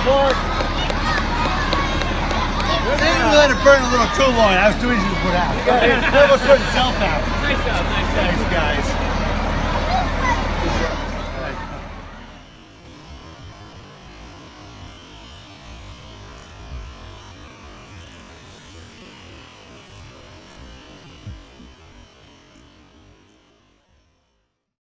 We let it burn a little too long. That was too easy to put out. It almost put itself out. Nice job, nice job. Thanks, guys.